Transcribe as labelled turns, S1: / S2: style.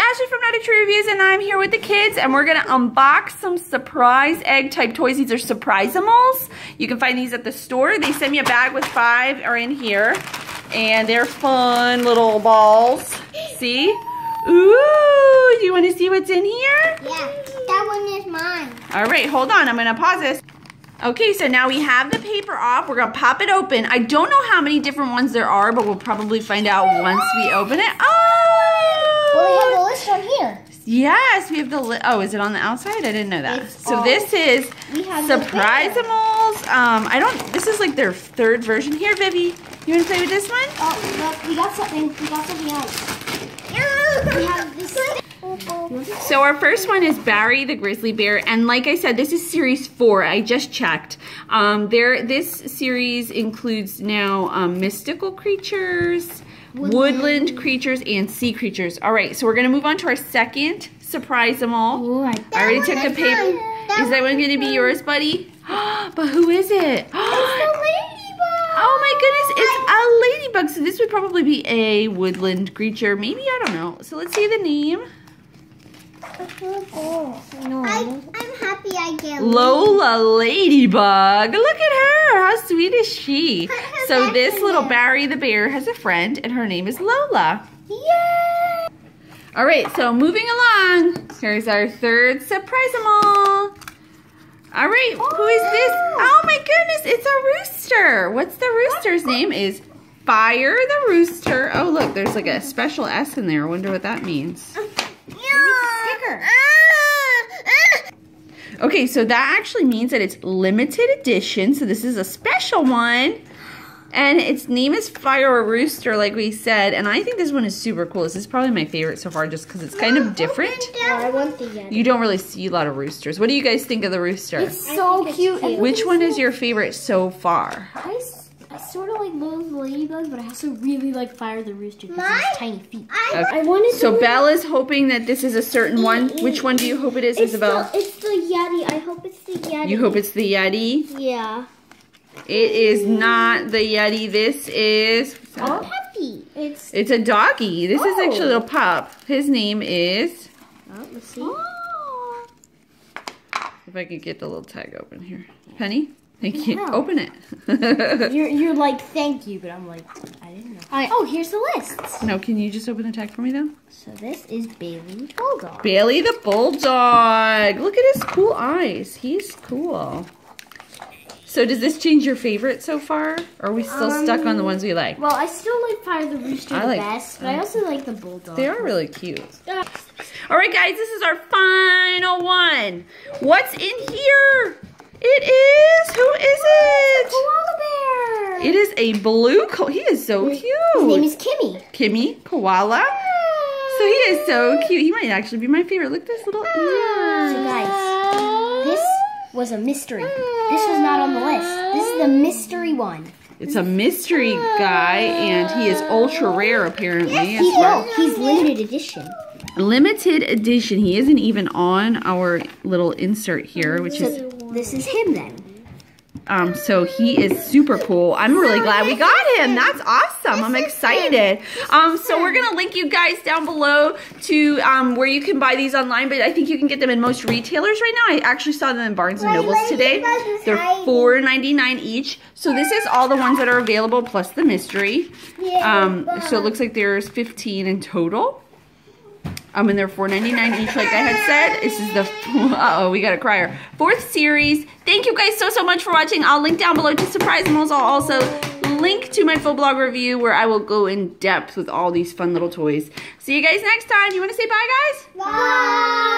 S1: Asheli from Not A Tree Reviews and I'm here with the kids and we're gonna unbox some surprise egg type toys. These are Surprizamals. You can find these at the store. They sent me a bag with five are in here and they're fun little balls. See? Ooh, do you wanna see what's in here?
S2: Yeah, that one is mine.
S1: All right, hold on, I'm gonna pause this. Okay, so now we have the paper off. We're gonna pop it open. I don't know how many different ones there are, but we'll probably find out once we open it. Oh!
S2: Well, we have the list on here.
S1: Yes, we have the, li- oh, is it on the outside? I didn't know that.
S2: It's
S1: So this is
S2: We have the
S1: Surprizamals. Um, I don't, this is like their third version. Here, Vivi, you wanna play with this one?
S2: Oh, look, we got something. We got something else. We have this.
S1: So our first one is Barry the Grizzly Bear, and like I said, this is series four. I just checked. Um, there, this series includes now um, mystical creatures, woodland. creatures, and sea creatures. All right, so we're gonna move on to our second Surprizamal.
S2: Ooh, I-
S1: I already took the paper.
S2: That
S1: Is that one
S2: one
S1: gonna be yours, buddy? but who is it?
S2: It's the ladybug.
S1: Oh my goodness, it's a ladybug. So this would probably be a woodland creature. Maybe, I don't know. So let's see the name.
S2: No, I, I'm happy I
S1: Lola Ladybug. Look at her. How sweet is she? So this little. Barry the bear has a friend and her name is Lola.
S2: Yay!
S1: All right, so moving along. Here's our third surprise all. All right, who is this? Oh my goodness, it's a rooster. What's the rooster's name? Is Fire the Rooster. Oh look, there's like a special S in there. I wonder what that means. Okay, so that actually means that it's limited edition. So this is a special one. And its name is Fire Rooster, like we said. And I think this one is super cool. This is probably my favorite so far just because it's kind of different.
S2: Oh, I want the Yeti.
S1: You don't really see a lot of roosters. What do you guys think of the rooster?
S2: It's so
S3: think it's
S2: cute.
S3: cute.
S1: Which one is your favorite so far?
S3: I, I sort of like those ladybugs, but I also really like Fire the Rooster because
S2: Mine?
S3: his tiny feet.
S2: I,
S1: Okay.
S3: I wanted
S1: So
S3: to.
S1: Bella's hoping that this is a certain one. Which one do you hope it is,
S3: it's
S1: Isabel?
S3: The, it's the Yeti. I hope it's the Yeti.
S1: You hope it's the Yeti?
S3: Yeah.
S1: It is not the Yeti. This is...
S3: Oh, puppy. It's.
S1: It's a doggy. This is actually a
S3: Oh.
S1: little pup. His name is...
S3: Oh, let's see.
S1: If I could get the little tag open here. Penny? Thank you. Open it.
S3: You're, you're like, thank you, but I'm like, I didn't know. oh, here's the list.
S1: no, can you just open the tag for me though?
S3: So this is Bailey the Bulldog.
S1: Bailey the Bulldog. Look at his cool eyes. He's cool. So does this change your favorite so far? Or are we still stuck on the um, ones we like?
S3: Well, I still like Fire the Rooster
S1: I
S3: the
S1: like-
S3: best, but I also like the Bulldog.
S1: They are really cute. Ah. All right, guys, this is our final one. What's in here? It is, who is it?
S3: Koala bear.
S1: It is a blue, he is so cute.
S3: His name is Kimmy.
S1: Kimmy Koala. So he is so cute. He might actually be my favorite. Look at this little
S3: So guys, this was a mystery. This was not on the list. This is the mystery one.
S1: It's a mystery guy, and he is ultra rare apparently.
S3: He,
S1: as far-
S3: no, he's limited edition.
S1: Limited edition. He isn't even on our little insert here, which is
S3: So this is him then.
S1: Um. So he is super cool. I'm really glad we got him. That's awesome. I'm excited. Um. So we're gonna link you guys down below to um where you can buy these online, but I think you can get them in most retailers right now. I actually saw them in Barnes and Nobles today. They're $4.99 each. So this is all the ones that are available plus the mystery. Um, so it looks like there's 15 in total. Um, and they're $4.99 each, like I had said. This is the, uh oh we got a crier. Fourth series. Thank you guys so, so much for watching. I'll link down below to Surprizamals. I'll also link to my full blog review where I will go in depth with all these fun little toys. See you guys next time. You want to say bye, guys?
S2: Bye.